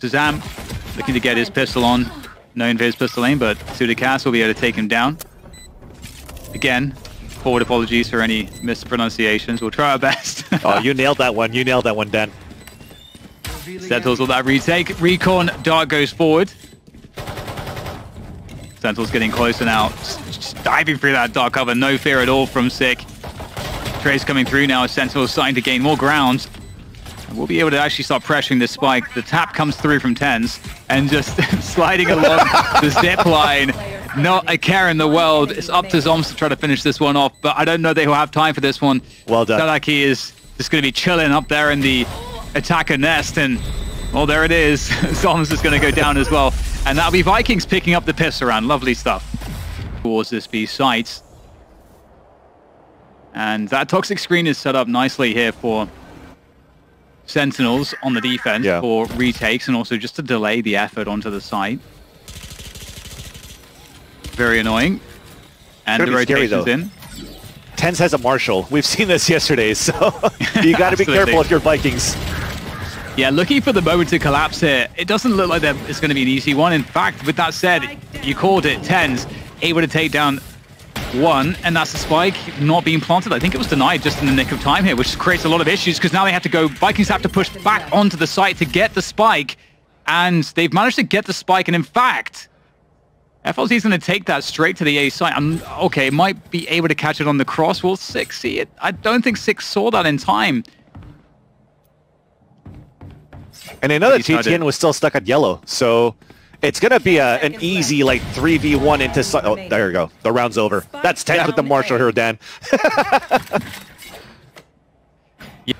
ShahZaM looking to get his pistol on, known for his pistol aim, but sutecas will be able to take him down. Again, forward apologies for any mispronunciations. We'll try our best. oh, you nailed that one. You nailed that one, Dan. Settles with that retake. Recon Dart goes forward. Sentinel's getting closer now. Just diving through that dark cover. No fear at all from Sick. Trace coming through now as Sentinel's starting to gain more ground. We'll be able to actually start pressuring this spike. The tap comes through from TenZ and just sliding along the zip line. Not a care in the world. It's up to zombs to try to finish this one off, but I don't know they will have time for this one. Well done. Saadhak is just going to be chilling up there in the attacker nest, and well, there it is. zombs is going to go down as well. And that'll be Vikings picking up the piss around. Lovely stuff. Towards this B site. And that toxic screen is set up nicely here for Sentinels on the defense yeah. for retakes and also just to delay the effort onto the site. Very annoying. And the rotation's in. TenZ has a Marshal. We've seen this yesterday, so you got to be careful if you're Vikings. Yeah, looking for the moment to collapse here. It doesn't look like it's going to be an easy one. In fact, with that said, you called it. TenZ able to take down one, and that's the spike not being planted. I think it was denied just in the nick of time here, which creates a lot of issues because now they have to go, Vikings have to push back onto the site to get the spike, and they've managed to get the spike, and in fact, FRZ is going to take that straight to the A site. I'm, okay, might be able to catch it on the cross. Will Sick see it? I don't think Sick saw that in time. And another GTN was still stuck at yellow, so it's going to be a, an easy, like, 3v1 into... Oh, there you go. The round's over. That's TenZ with the Marshal here, Dan. yeah.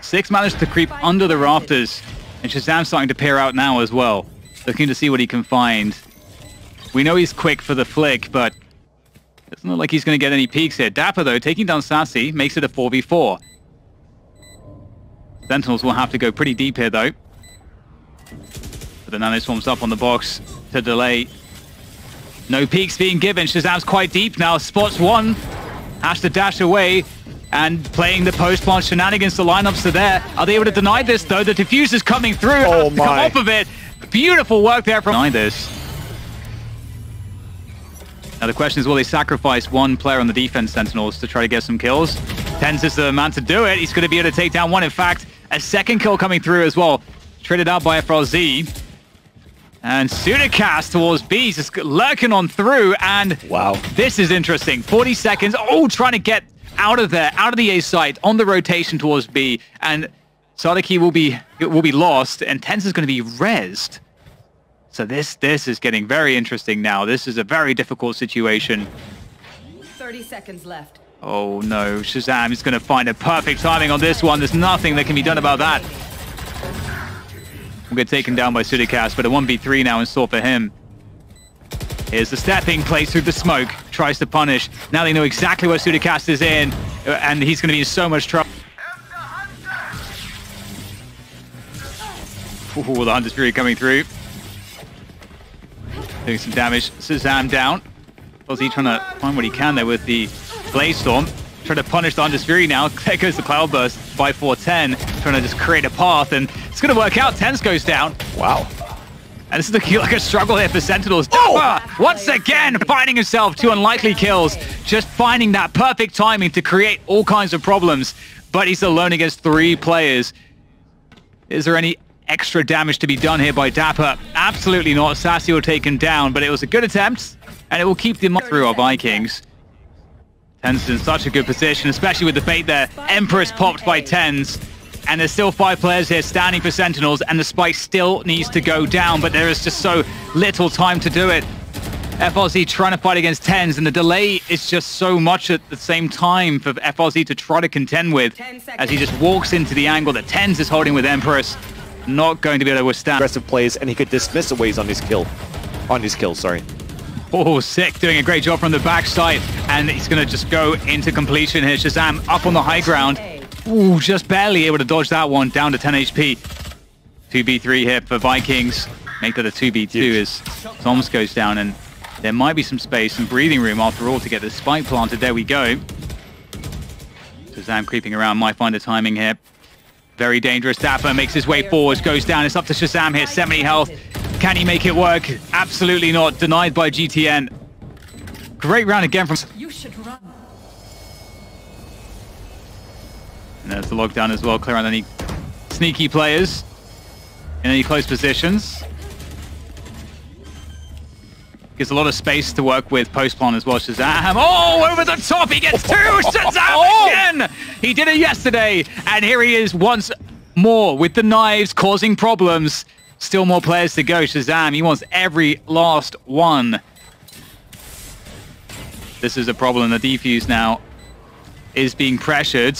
Sick managed to creep under the rafters, and ShahZaM's starting to peer out now as well, looking to see what he can find. We know he's quick for the flick, but doesn't look like he's going to get any peaks here. dapr, though, taking down Sacy, makes it a 4v4. Sentinels will have to go pretty deep here, though. But the Nano Swarm's up on the box to delay. No peeks being given. ShahZaM's quite deep now. Spots one. Has to dash away. And playing the post-plant shenanigans, the lineups are there. Are they able to deny this, though? The diffuser's coming through. Oh, my. Come off of it. Beautiful work there from... Deny this. Now the question is, will they sacrifice one player on the defense Sentinels to try to get some kills? TenZ is the man to do it. He's going to be able to take down one. In fact, a second kill coming through as well. Traded out by FRZ. And sutecas towards B, just lurking on through, and wow, this is interesting. 40 seconds. Oh, trying to get out of there, out of the A site, on the rotation towards B, and Saadhak will be will be lost, and TenZ is going to be rezzed. So this this is getting very interesting now. This is a very difficult situation. 30 seconds left. Oh no, ShahZaM is going to find a perfect timing on this one. There's nothing that can be done about that. We'll get taken down by sutecas, but a 1v3 now in store for him. Here's the stepping, plays through the smoke, tries to punish. Now they know exactly where sutecas is in, uh, and he's going to be in so much trouble. Ooh, the Hunter's Fury coming through. Doing some damage. ShahZaM down. he trying to find what he can there with the Blade Storm. Trying to punish the Hunter's Fury now. There goes the Cloudburst by 410. Trying to just create a path, and it's going to work out. TenZ goes down. Wow. And this is looking like a struggle here for Sentinels. Oh! Once again, finding himself two unlikely kills. Just finding that perfect timing to create all kinds of problems. But he's alone against three players. Is there any extra damage to be done here by dapr? Absolutely not. Sacy will take him down, but it was a good attempt, and it will keep them through our Vikings. TenZ in such a good position, especially with the bait there. Empress popped by TenZ. And there's still five players here standing for Sentinels, and the spike still needs to go down, but there is just so little time to do it. FRZ trying to fight against TenZ, and the delay is just so much at the same time for FRZ to try to contend with as he just walks into the angle that TenZ is holding with Empress. Not going to be able to withstand. Aggressive plays, and he could dismiss ways on his kill. On his kill, sorry. Oh, Sick doing a great job from the backside, and he's going to just go into completion here. ShahZaM up on the high ground. Ooh, just barely able to dodge that one, down to 10 HP. 2v3 here for Vikings. Make that a 2v2 as zombs goes down, and there might be some space, some breathing room after all to get the spike planted. There we go. ShahZaM creeping around, might find a timing here. Very dangerous. dapr makes his way forwards, goes down. It's up to ShahZaM here. 70 health. Can he make it work? Absolutely not. Denied by GTN. Great round again from... You should run. And there's the lockdown as well. Clear on any sneaky players in any close positions. Gives a lot of space to work with post plant as well. ShahZaM. Oh, over the top. He gets two. ShahZaM again. He did it yesterday. And here he is once more with the knives causing problems. Still more players to go. ShahZaM, he wants every last one. This is a problem. The defuse now is being pressured.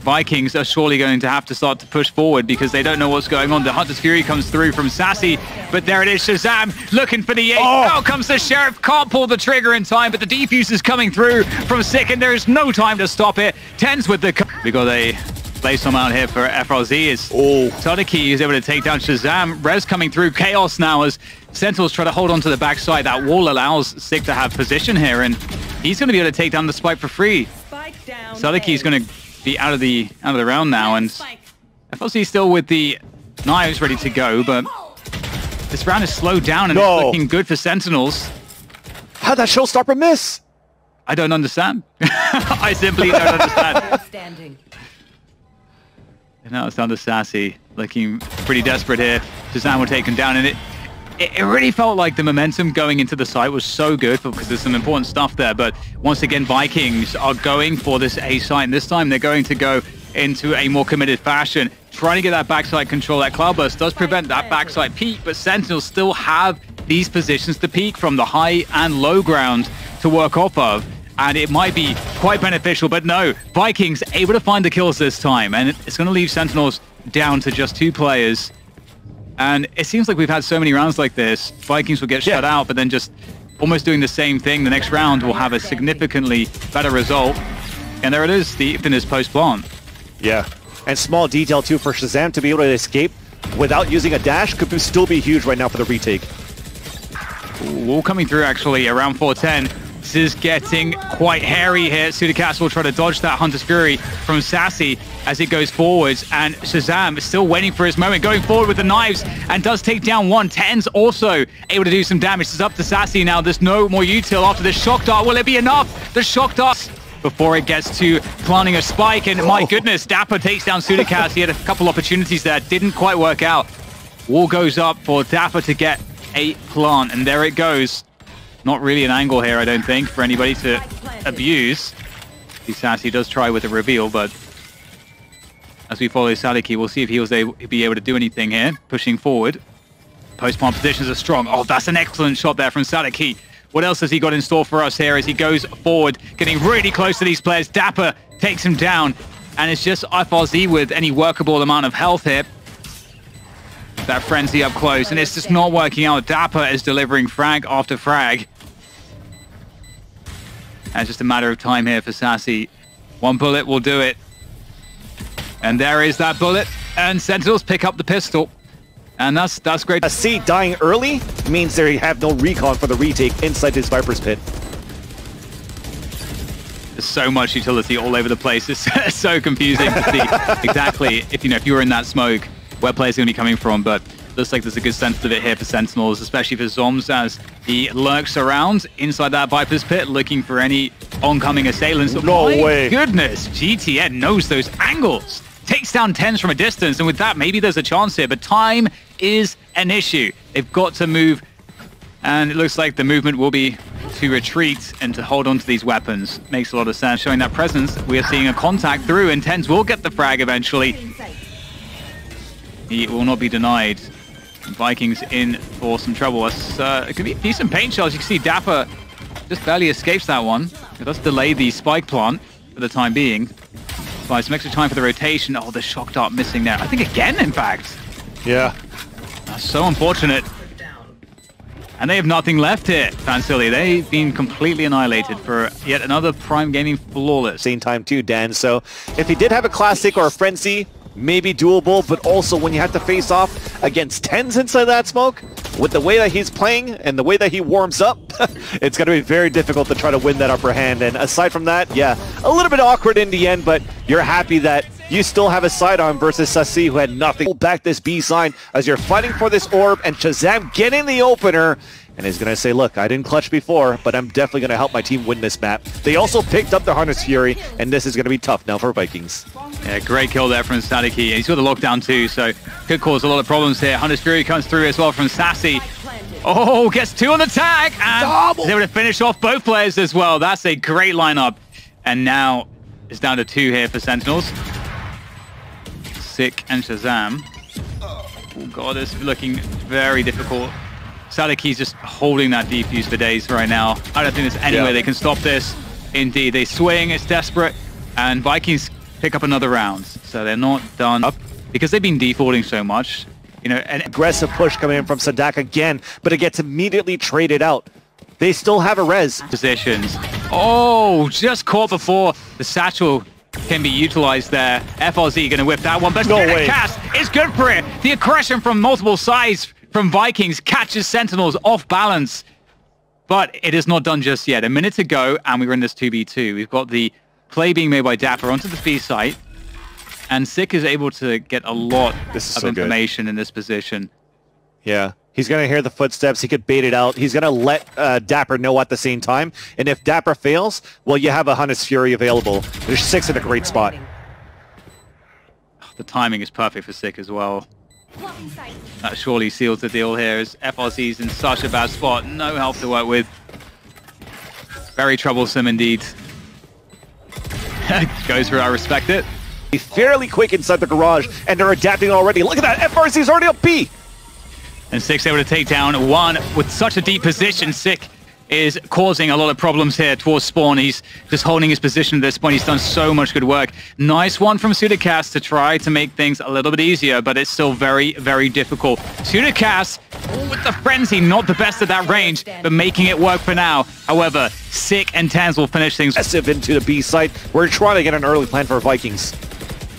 Vikings are surely going to have to start to push forward because they don't know what's going on. The Hunter's Fury comes through from Sacy, but there it is, ShahZaM looking for the 8. Oh. Out comes the Sheriff, can't pull the trigger in time, but the defuse is coming through from Sick, and there's no time to stop it. TenZ with the... We got a place some out here for FRZ is oh. Saadhak is able to take down ShahZaM. Rez coming through. Chaos now as Sentinels try to hold on to the backside. That wall allows Sick to have position here, and he's going to be able to take down the spike for free. Saadhak is going to be out of the out of the round now, and FRZ still with the knives ready to go, but this round is slowed down and no. it's looking good for Sentinels. How'd that showstopper miss? I don't understand. I simply don't understand. And now it's down to Sacy, looking pretty desperate here. ShahZaM will take him down, and it it, really felt like the momentum going into the site was so good because there's some important stuff there. But once again, Vikings are going for this A site. And this time they're going to go into a more committed fashion, trying to get that backside control. That Cloudburst does prevent that backside peak, but Sentinels still have these positions to peak from the high and low ground to work off of. And it might be quite beneficial, but no, Vikings able to find the kills this time. And it's going to leave Sentinels down to just two players. And it seems like we've had so many rounds like this. Vikings will get yeah. shut out, but then just almost doing the same thing. The next round will have a significantly better result. And there it is, the Infinite post plant. Yeah. And small detail too for ShahZaM to be able to escape without using a dash could still be huge right now for the retake. All coming through actually around 410. This is getting quite hairy here. sutecas will try to dodge that Hunter's Fury from Sacy as he goes forwards. And ShahZaM is still waiting for his moment, going forward with the knives and does take down one. TenZ also able to do some damage. It's up to Sacy now. There's no more util after the shock dart. Will it be enough? The shock dart before it gets to planting a spike. And my oh. goodness, dapr takes down sutecas. He had a couple opportunities there. Didn't quite work out. Wall goes up for dapr to get a plant. And there it goes. Not really an angle here, I don't think, for anybody to abuse. Sacy does try with a reveal, but as we follow Saadhak, we'll see if he was able be able to do anything here, pushing forward. Post-plant positions are strong. Oh, that's an excellent shot there from Saadhak. What else has he got in store for us here as he goes forward, getting really close to these players? dapr takes him down, and it's just FRZ with any workable amount of health here. That frenzy up close, and it's just not working out. dapr is delivering frag after frag. And it's just a matter of time here for Sacy. One bullet will do it. And there is that bullet. And Sentinels pick up the pistol. And that's that's great. A C dying early means they have no recon for the retake inside this Viper's Pit. There's so much utility all over the place. It's so confusing to see exactly if you know if you were in that smoke where players are going to be coming from. But looks like there's a good sense of it here for Sentinels, especially for zombs as he lurks around inside that Viper's Pit looking for any oncoming assailants. No My way. goodness, GTN knows those angles. Takes down TenZ from a distance, and with that, maybe there's a chance here, but time is an issue. They've got to move, and it looks like the movement will be to retreat and to hold on to these weapons. Makes a lot of sense. Showing that presence, we are seeing a contact through, and TenZ will get the frag eventually. He will not be denied. Vikings in for some trouble. Uh, it could be decent paint shells. You can see dapr just barely escapes that one. It does delay the spike plant for the time being. Buy some extra time for the rotation. Oh, the shock dart missing there. I think again, in fact. Yeah. That's so unfortunate. And they have nothing left here, Fancilly. They've been completely annihilated for yet another Prime Gaming flawless. Same time too, Dan. So if he did have a Classic or a Frenzy, maybe doable, but also when you have to face off against TenZ inside that smoke, with the way that he's playing and the way that he warms up, it's going to be very difficult to try to win that upper hand. And aside from that, yeah, a little bit awkward in the end, but you're happy that you still have a side on versus Sacy who had nothing. Pull back this B sign as you're fighting for this orb and ShahZaM getting the opener and he's going to say, look, I didn't clutch before, but I'm definitely going to help my team win this map. They also picked up the Hunter's Fury, and this is going to be tough now for Vikings. Yeah, great kill there from Saadhak. He's got the lockdown too, so could cause a lot of problems here. Hunter's Fury comes through as well from Sacy. Oh, gets two on the tag, and Double. they would have finished off both players as well. That's a great lineup. And now it's down to two here for Sentinels. Sick and ShahZaM. Oh god, this is looking very difficult. Saadhak's just holding that defuse for days right now. I don't think there's any Yeah. way they can stop this. Indeed, they swing, it's desperate, and Vikings pick up another round. So they're not done up because they've been defaulting so much. You know, an Aggressive push coming in from Saadhak again, but it gets immediately traded out. They still have a res. positions. Oh, just caught before the satchel can be utilized there. FRZ going to whip that one, but No way. Cast is good for it. The aggression from multiple sides from Vikings catches Sentinels off balance. But it is not done just yet. A minute to go, and we're in this 2v2. We've got the play being made by dapr onto the B site, and Sick is able to get a lot This of so good. information in this position. Yeah. He's going to hear the footsteps. He could bait it out. He's going to let uh, dapr know at the same time. And if dapr fails, well, you have a Hunter's Fury available. There's Sick in a great spot. The timing is perfect for Sick as well. That surely seals the deal here as FRZ's in such a bad spot. No help to work with. Very troublesome indeed. Goes for I respect it. He's fairly quick inside the garage, and they're adapting already. Look at that. FRZ's already up B. And Sick able to take down one with such a deep position. Sick is causing a lot of problems here towards Spawn. He's just holding his position at this point. He's done so much good work. Nice one from sutecas to try to make things a little bit easier, but it's still very, very difficult. sutecas with the frenzy, not the best at that range, but making it work for now. However, Sick and TenZ will finish things. Aggressive into the B site. We're trying to get an early plan for Vikings.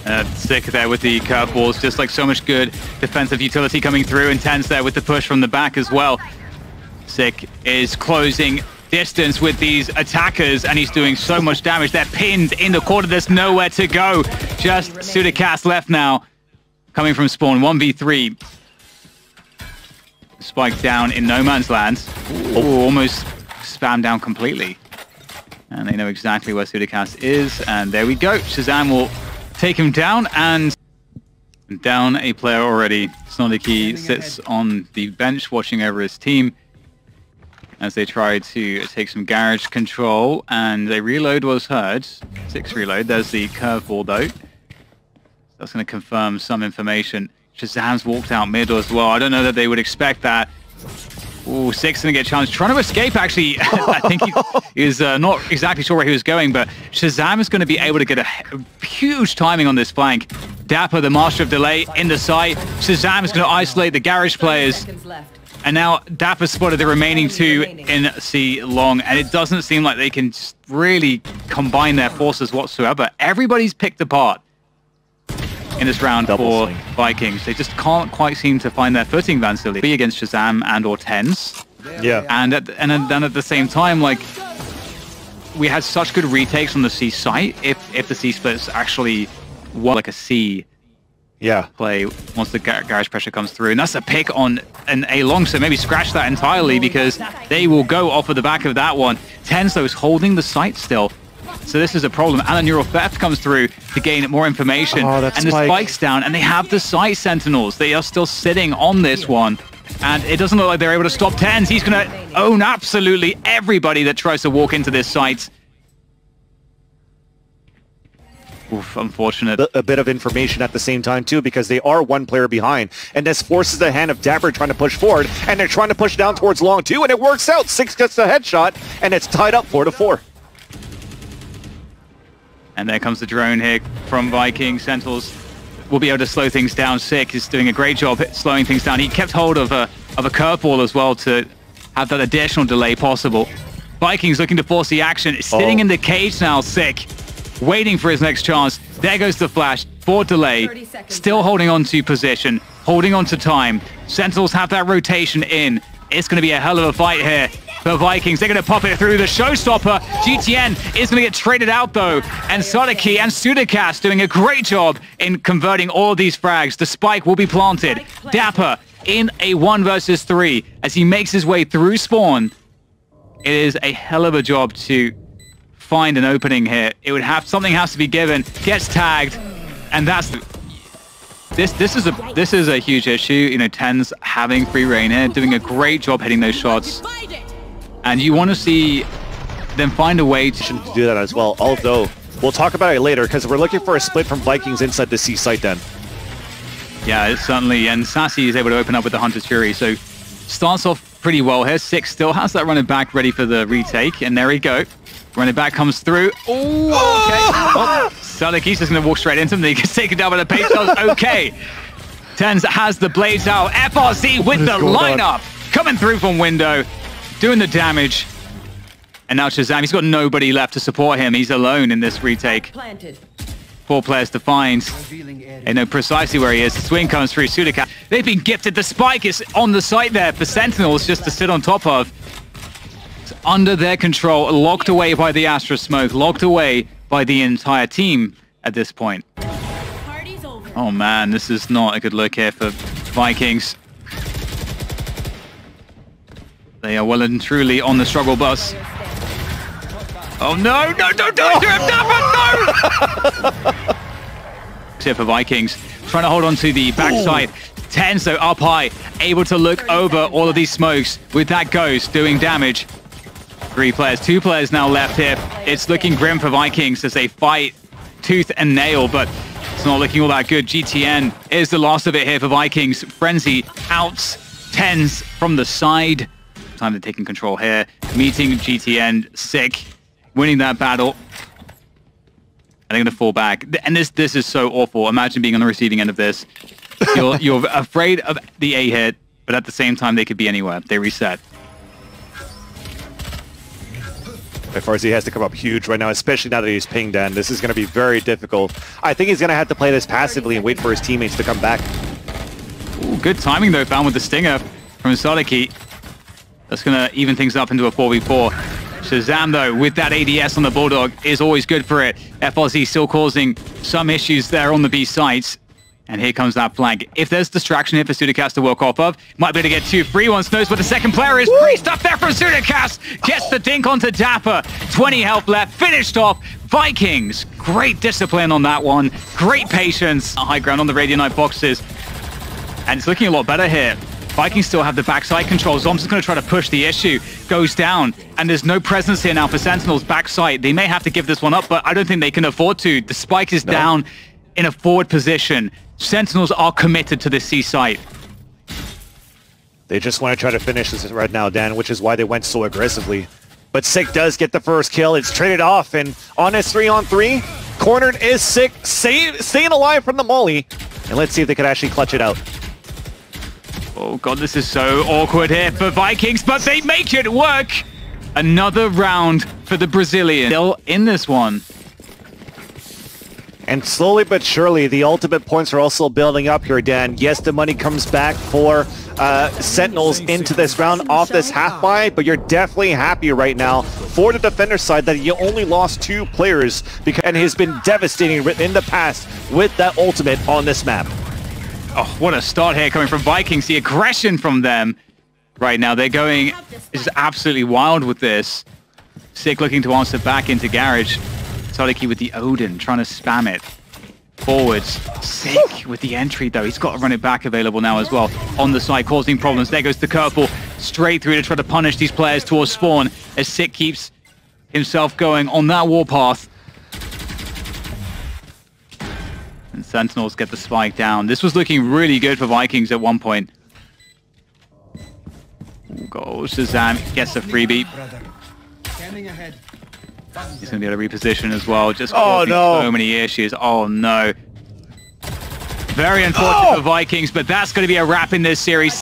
Uh, sick there with the curveballs, just like so much good defensive utility coming through, and TenZ there with the push from the back as well. Sick is closing distance with these attackers, and he's doing so much damage. They're pinned in the corner. There's nowhere to go. Just sutecas left now, coming from spawn. 1v3. Spike down in no man's land. Ooh, almost spam down completely. And they know exactly where sutecas is. And there we go. ShahZaM will take him down and down a player already. Saadhak sits on the bench watching over his team as they try to take some garage control and a reload was heard. Sick reload. There's the curveball though. That's going to confirm some information. ShahZaM's walked out mid as well. I don't know that they would expect that. Ooh, Sick gonna get a chance. Trying to escape, actually. I think he is uh, not exactly sure where he was going, but ShahZaM is going to be able to get a, a huge timing on this flank. dapr, the master of delay, in the sight. ShahZaM is going to isolate the garage players. Seconds left. And now dapr spotted the remaining two in C long, and it doesn't seem like they can really combine their forces whatsoever. Everybody's picked apart in this round Double for swing. Vikings. They just can't quite seem to find their footing, Van Silly. Be against ShahZaM and or TenZ. Yeah. And at, and then at the same time, like we had such good retakes on the C site. If if the C splits actually was like a C Yeah. play once the garage pressure comes through, and that's a pick on an A long. So maybe scratch that entirely because they will go off of the back of that one. TenZ is holding the site still. So this is a problem. Alan Neural Theft comes through to gain more information. Oh, and the spike. spike's down, and they have the site sentinels. They are still sitting on this one. And it doesn't look like they're able to stop TenZ. He's going to own absolutely everybody that tries to walk into this site. Oof, unfortunate. a- a bit of information at the same time too because they are one player behind and this forces the hand of dapr trying to push forward and they're trying to push down towards long too and it works out Sick gets the headshot and it's tied up four to four And there comes the drone here from Viking. Sentinels will be able to slow things down. Sick is doing a great job at slowing things down. He kept hold of a of a curveball as well to have that additional delay possible. Vikings looking to force the action. Is Sitting Oh. in the cage now, Sick. Waiting for his next chance. There goes the flash. For delay. Still holding on to position. Holding on to time. Sentinels have that rotation in. It's going to be a hell of a fight here. for Vikings. They're going to pop it through the showstopper. GTN is going to get traded out though. And Saadhak and sutecas doing a great job in converting all of these frags. The spike will be planted. dapr in a one versus three as he makes his way through spawn. It is a hell of a job to find an opening here. It would have something has to be given. Gets tagged, and that's this. This is a this is a huge issue. You know, TenZ having free reign here, doing a great job hitting those shots, and you want to see them find a way to. to do that as well. Although we'll talk about it later because we're looking for a split from Vikings inside the C site. Then Yeah, it's certainly, and Sacy is able to open up with the Hunter's Fury, so starts off pretty well here. Sick still has that running back ready for the retake, and there we go. Running back comes through. Ooh, okay. Oh, oh Saadhak's just going to walk straight into him. Then he gets taken down by the pace. Okay. TenZ has the blades out. FRZ with the going on? lineup. Coming through from window. Doing the damage. And now ShahZaM, he's got nobody left to support him. He's alone in this retake. Planted. Four players to find. They know precisely where he is. The swing comes through. Sudaka. They've been gifted the spike. It's on the site there for Sentinels just to sit on top of. Under their control, locked away by the Astra smoke, locked away by the entire team at this point. Oh man, this is not a good look here for Vikings. They are well and truly on the struggle bus. Oh no, no, don't do it to him, dapr, no! Here for Vikings, trying to hold on to the backside. Tenzo up high, able to look over all of these smokes with that ghost doing damage. Three players, two players now left here. It's looking grim for Vikings as they fight tooth and nail, but it's not looking all that good. GTN is the last of it here for Vikings. Frenzy outs, TenZ from the side. Time they're taking control here. Meeting GTN, sick, winning that battle. And they're going to fall back. And this this is so awful. Imagine being on the receiving end of this. You're, you're afraid of the A hit, but at the same time, they could be anywhere. They reset. FRZ has to come up huge right now, especially now that he's pinged. And this is going to be very difficult. I think he's going to have to play this passively and wait for his teammates to come back. Ooh, good timing though, found with the stinger from Saadhak. That's gonna even things up into a 4v4. ShahZaM though, with that ADS on the Bulldog, is always good for it. FRZ still causing some issues there on the B sites. And here comes that flank. If there's distraction here for sutecas to work off of, might be able to get two free ones. Knows where the second player is. Priest up there from sutecas. Gets the dink onto dapr. 20 health left. Finished off. Vikings. Great discipline on that one. Great patience. High ground on the Radiant boxes. And it's looking a lot better here. Vikings still have the backside control. zombs is going to try to push the issue. Goes down. And there's no presence here now for Sentinels backside. They may have to give this one up, but I don't think they can afford to. The spike is down in a forward position. Sentinels are committed to this C site. They just want to try to finish this right now, Dan, which is why they went so aggressively. But Sick does get the first kill. It's traded off, and on his three on three, cornered is Sick, save, staying alive from the molly. And let's see if they can actually clutch it out. Oh god, this is so awkward here for Vikings, but they make it work! Another round for the Brazilian. Still in this one. And slowly but surely, the ultimate points are also building up here, Dan. Yes, the money comes back for uh, Sentinels into this round off this half buy, but you're definitely happy right now for the defender side that you only lost two players because and has been devastating in the past with that ultimate on this map. Oh, what a start here coming from Vikings. The aggression from them right now. They're going is absolutely wild with this. Sick looking to answer back into Garage. Soliki with the Odin, trying to spam it. Forwards. Sick with the entry, though. He's got to run it back available now as well. On the side, causing problems. There goes the curveball. Straight through to try to punish these players towards spawn. As Sick keeps himself going on that warpath. And Sentinels get the spike down. This was looking really good for Vikings at one point. Ooh, Goes ShahZaM, gets a freebie. He's going to be able to reposition as well. Just Oh, no. so many issues. Oh no. Very unfortunate Oh. for Vikings, but that's going to be a wrap in this series.